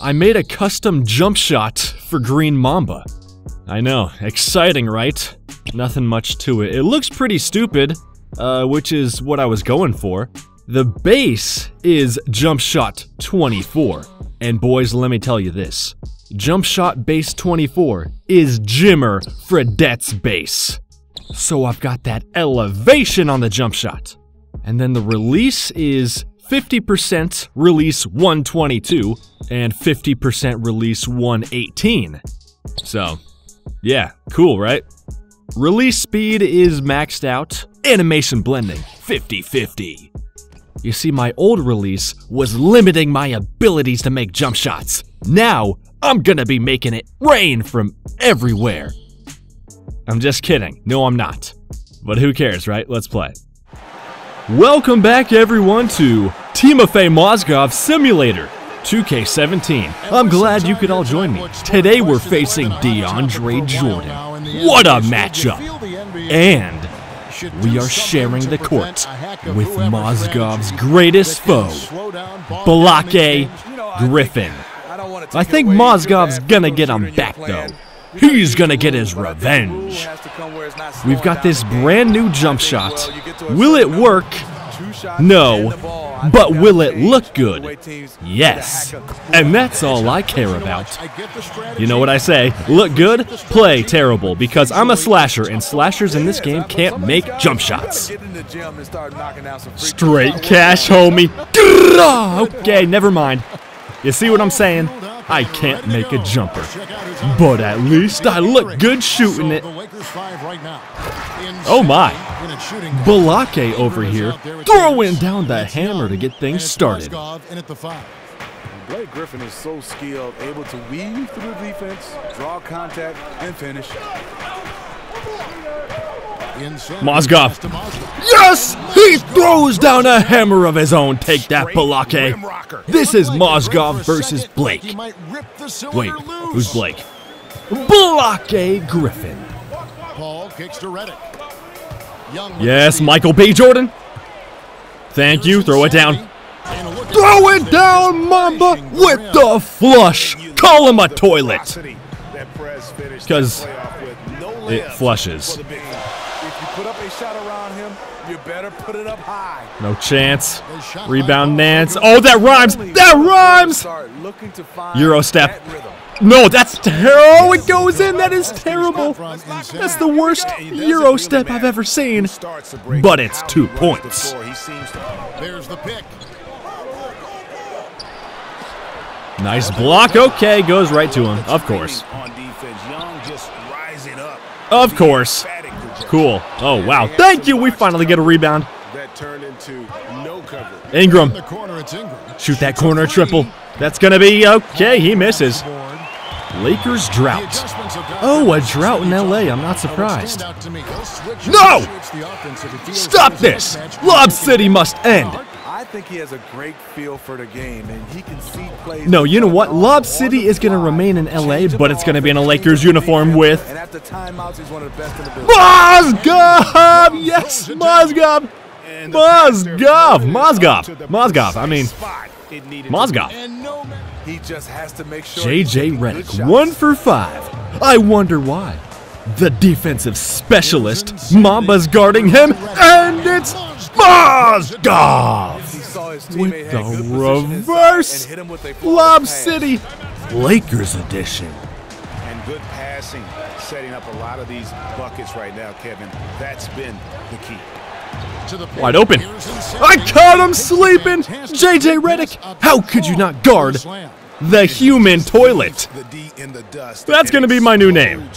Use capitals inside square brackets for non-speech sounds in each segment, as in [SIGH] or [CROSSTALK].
I made a custom jump shot for Green Mamba. I know, exciting, right? Nothing much to it. It looks pretty stupid, uh, which is what I was going for. The base is jump shot 24. And boys, let me tell you this. Jump shot base 24 is Jimmer Fredette's base. So I've got that elevation on the jump shot. And then the release is 50% release 122 and 50% release 118. So, yeah, cool, right? Release speed is maxed out, animation blending 50 50. You see, my old release was limiting my abilities to make jump shots. Now, I'm gonna be making it rain from everywhere. I'm just kidding. No, I'm not. But who cares, right? Let's play. Welcome back, everyone, to Timofey Mozgov Simulator 2K17. I'm glad you could all join me. Today we're facing DeAndre Jordan. What a matchup! And we are sharing the court with Mozgov's greatest foe, Balake Griffin. I think Mozgov's gonna get him back though. He's gonna get his revenge. We've got this brand new jump shot. Will it work? No. But will it look good? Yes. And that's all I care about. You know what I say? Look good, play terrible, because I'm a slasher, and slashers in this game can't make jump shots. Straight cash, homie. Okay, never mind. You see what I'm saying? I can't make a jumper. But at least I look good shooting it. Oh my. Balake over here throwing down the hammer to get things started. Blake Griffin is so skilled, able to weave through the defense, draw contact, and finish. Mozgov. Yes! He throws down a hammer of his own. Take that, Balake. This is Mozgov versus Blake. Wait, who's Blake? Balake Griffin. Paul kicks to Redick. Yes, Michael B. Jordan. Thank you. Throw it down. Throw it down, Mamba, with the flush. Call him a toilet. Because it flushes. If you put up a shot around him, you better put it up high. No chance. Rebound Nance. Oh, that rhymes. That rhymes. Start looking to find Euro step. No, that's terrible. Oh, it goes in. That is terrible. That's the worst Euro step I've ever seen. But it's two points. There's the pick. Nice block. Okay, goes right to him. Of course. Of course. Cool. Oh, wow. Thank you. We finally get a rebound. Ingram. Shoot that corner triple. That's going to be okay. He misses. Lakers drought. adjustments have got Oh, a drought in LA. I'm not surprised. Stand out to me. They'll switch No! and switch the offense if it feels Stop this. it's a mismatch. Lob City must end. I think he has a great feel for the game, and he can see plays. No, you know what? Lob City is going to remain in LA, but it's going to be in a Lakers uniform with And after timeouts, he's one of the best in the business. Mozgov! Yes, Mozgov! Mozgov! Mozgov! Mozgov, I mean, Mozgov. And no man. He just has to make sure. JJ Redick, one for five. I wonder why. The defensive specialist, Mamba's guarding him, and it's Mozgov! He saw his With the had good position inside reverse and hit him with a Lob. City Lakers edition. And good passing, setting up a lot of these buckets right now, Kevin. That's been the key. To Wide open. I caught him sleeping! JJ Redick, how could you not guard the human toilet? The D in the dust. That's gonna be my new name.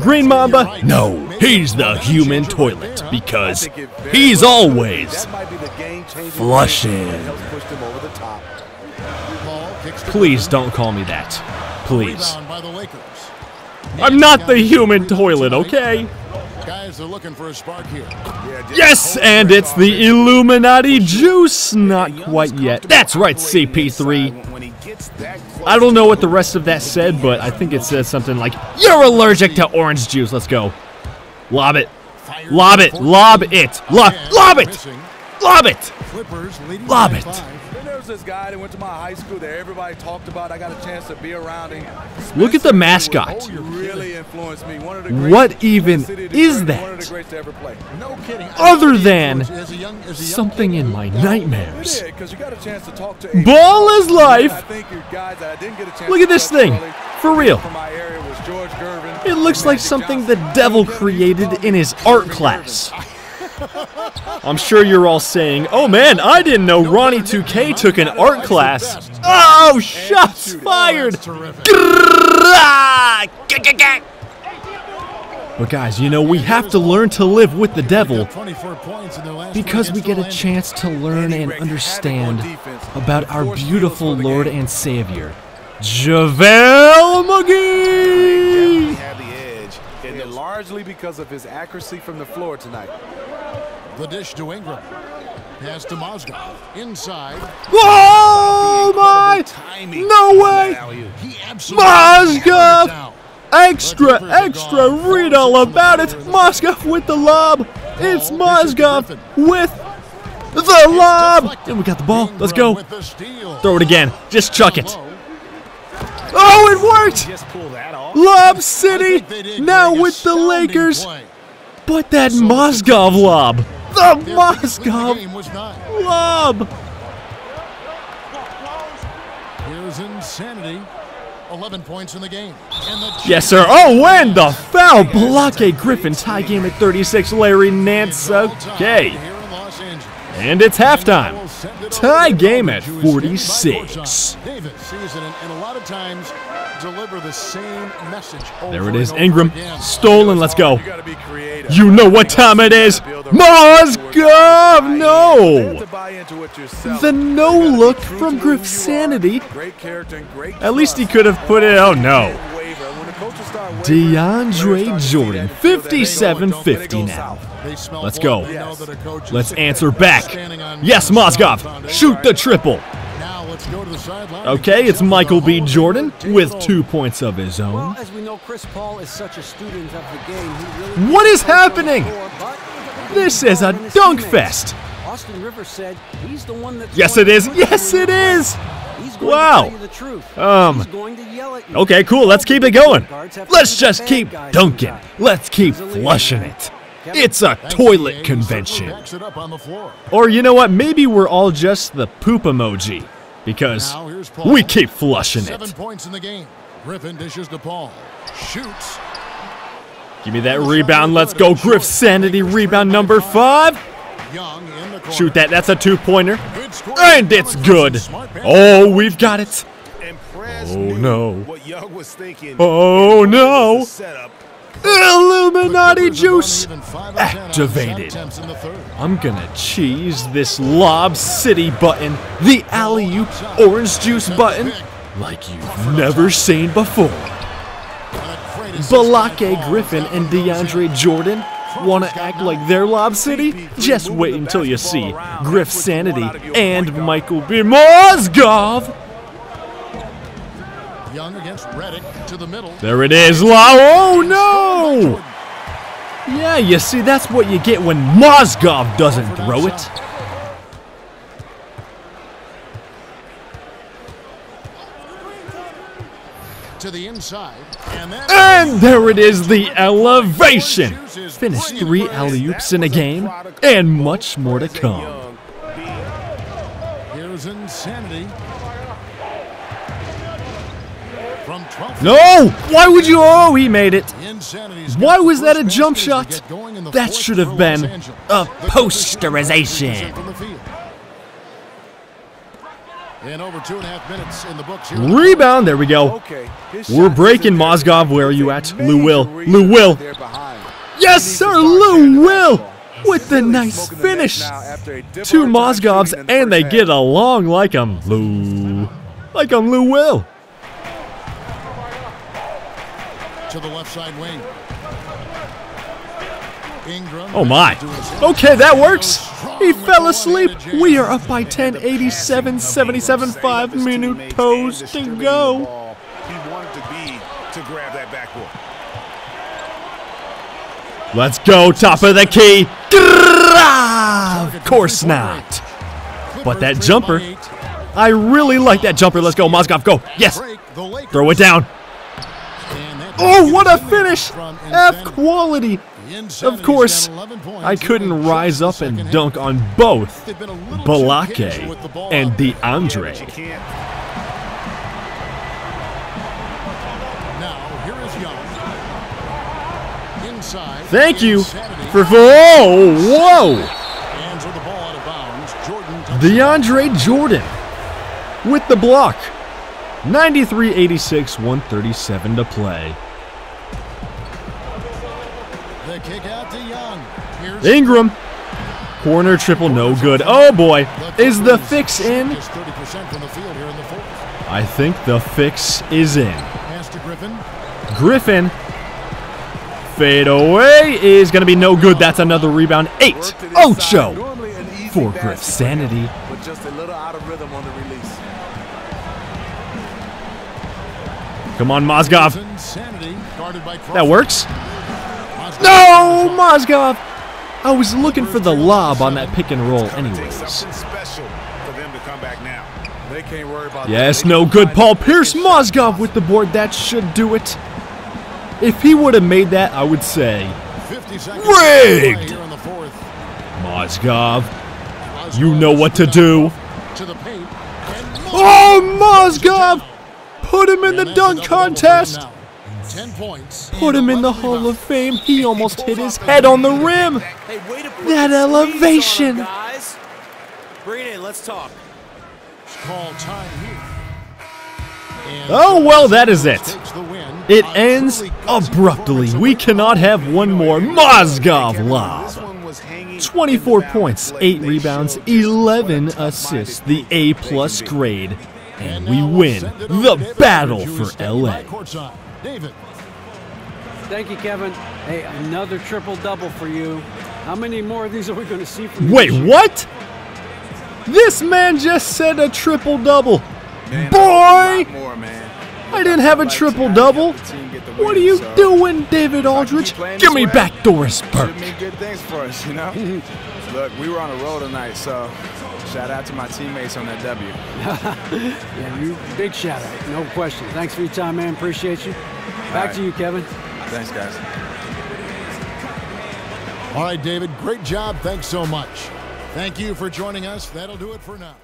Green Mamba? No, he's the human toilet because he's always That might be the game changing Flushing. that helps push them over the top. Please don't call me that. Please. Rebound by the Lakers. I'm not the human toilet, okay? Guys are looking for a spark here. Yeah, Yes, and it's the. Illuminati juice. Not quite yet. That's right, CP3. When he gets that close I don't know what the rest of that said, but I think it says something like, You're allergic to orange juice. Let's go. Lob it. Lob it. Lob it. Lob, lob it. Missing. Lob it. Clippers leading Lob by it. Five. And there's was this guy that went to my high school that everybody talked about. I got a chance to be around him. Look at the mascot. Oh, Haywood Really influenced me. One of the What greats in the even is Detroit, One that? of the greats to ever play. No kidding. Other than As a young- as a young Something kid, in my that- nightmares. Yeah, because you got a chance to talk to. Ball is life. think you guys that I didn't get a chance Look at this thing. early For real. From my area was George It looks like something the devil created in his art class. I'm sure you're all saying, "Oh man, I didn't know Ronnie 2K took an art class." Oh, shots fired! But guys, you know we have to learn to live with the devil 24 points in their last because we get a chance to learn and understand about our beautiful Lord and Savior, JaVale McGee. largely because of his accuracy from the floor tonight. The dish to Ingram. Pass to Mozgov. Inside. Oh my! Timing No way! He absolutely Mozgov! hammered it. Extra, extra, read all about it. Mozgov with the lob. It's Mozgov with the lob. And we got the ball. Let's go. with the steal. Throw it again. Just chuck it. Oh, it worked. Just pull that off. Lob City think they did now with the Lakers. But that So Mozgov lob. The Their biggest lead in the Mozgov game was lob. Here's insanity. 11 points in the game. The Yes, sir. Oh, and the foul. block a Griffin tie game at 36. Larry Nance. Okay. Here in Los Angeles. And it's halftime. We'll send it Tie game at coverage, who is standing by 46. Davis sees and, and a lot of times deliver the same message There it and is. over Ingram. Stolen. Let's go. You gotta be creative. You know what time it is. Mozgov. No. The no look from Griff Sanity. Great character and great At least he could have put it. Oh no. Waver. When the coaches start wavering, DeAndre players start to see Jordan, that, feel that they go, 57-50 don't let it go now. South. They smell Let's go. They know that a coach Let's answer back. Yes, solid Mozgov. Shoot the triple. Now let's go to the sideline. Okay, it's Michael B. Jordan with two points of his own. as we know, Chris Paul is such a student of the game. He really What is can't coach on the happening? This is a dunk fest. Austin Rivers said he's the one that's Yes, going it to is. put Yes, you in it your is. place. He's going Wow. to tell you the truth. Um, he's going to yell at you. Okay, cool. Let's keep it going. Guards have to Let's just keep dunking. Let's keep He's a leader, flushing man. it. Kevin? It's a toilet convention. certainly backs it up on the floor. Or you know what? Maybe we're all just the poop emoji. Because Now here's Paul. we keep flushing Seven it. points in the game. Griffin dishes to Paul. Shoots. Give me that rebound. Let's go. Griff Sanity rebound number five. Young in the corner. Shoot that. That's a two pointer. And it's good. some smart pass. Oh, we've got it. Oh, no. What Young was thinking. Oh, no. Illuminati Clippers have run juice even five of 10 on shot activated. attempts in the third. I'm gonna cheese this Lob City button, the alley oop orange juice button, like you've never seen before. And a great assist by Balake Griffin and DeAndre Jordan wanna act like they're Lob City? Just wait until you see Griff Sanity and Michael B. Mozgov. Young against Redick to the middle. There it is. Oh no! Yeah, you see, that's what you get when Mozgov doesn't throw it. To the inside. And there it is, the elevation. Finished three alley oops in a game, and much more to come. No! Why would you? Oh, he made it. Why was that a jump basket as we shot? get going in the That should have been a The posterization. 50% from the field. In over two and a half minutes in the books here. Rebound. There we go. Okay. We're breaking isn't. Mozgov. Where are you at? There's Lou Will. major Lou Will. behind. Yes, He needs to sir. start Lou Will. With the nice smoking the net finish. now after a difficult Two time Mozgovs, shooting in the and they get along like along like 'em. Lou. Like 'em, Lou Will. To the left side wing. Ingram. Oh my. Okay, that works. He fell asleep. We are up by 10, 87, 77, 5 minutos to go. He wanted to be to grab that backboard. Let's go, top of the key. Of course not. But that jumper, I really like that jumper. Let's go, Mozgov. Go. Yes. Break the Lakers. Throw it down. Oh, what a finish! F quality. Of course, down 11 points I couldn't rise up and dunk on both They've been a little too Balake and. DeAndre. You can't. Now, here is Young. Inside. Thank you for. Oh, whoa! Whoa! The ball out of bounds. Jordan DeAndre Jordan with the block. 93 86, 137 to play. Kick out to Young. Here's Ingram. Corner triple, no good. Oh boy. Is the fix in? Just 30% from the field here in the fourth. I think the fix is in. Griffin. Griffin. Fade away is going to be no good. That's another rebound. Eight. Work to. Ocho. Normally an easy For basket Griff Sanity. But just a little out of rhythm on the release. Come on, Mozgov. Insanity guarded by Crawford. That works. No. Mozgov. I was looking for the lob on that pick and roll anyways. special for them to come back now. They can't worry about Yes, no good. Paul Pierce Mozgov with the board. That should do it. If he would have made that, I would say 50 seconds Rigged. to play here in the fourth. Mozgov. You know what to do. To the paint. And Oh, Mozgov! Put him in the dunk double-double for him contest. Now. 10 points. Put him in the Hall of Fame. He almost hit his head on the rim. Hey, way to put That the squeeze on 'em, elevation. guys. Bring it in. Let's talk. Call time here. Oh, well, that is it. takes the win. It ends abruptly. We cannot have one more. Mozgov This lob. one was hanging 24 points, 8 rebounds, 11 uh, what a assists, the A plus grade, and And we win send it over the battle for LA. By courtside. David. Thank you, Kevin. Hey, another triple double for you. How many more of these are we going to see from you? Wait, this what? This man just said a triple double. Boy! more, man. I didn't have a triple tonight, double. help the team get the What are you so doing, David if I can Aldridge? Give me way, back Doris Burke. Should mean good things for us, you know? [LAUGHS] Look, we were on a roll tonight, so shout out to my teammates on that W. [LAUGHS] Yeah, you big shout out. No question. Thanks for your time, man. Appreciate you. Back right. to you, Kevin. Thanks, guys. All right, David. Great job. Thanks so much. Thank you for joining us. That'll do it for now.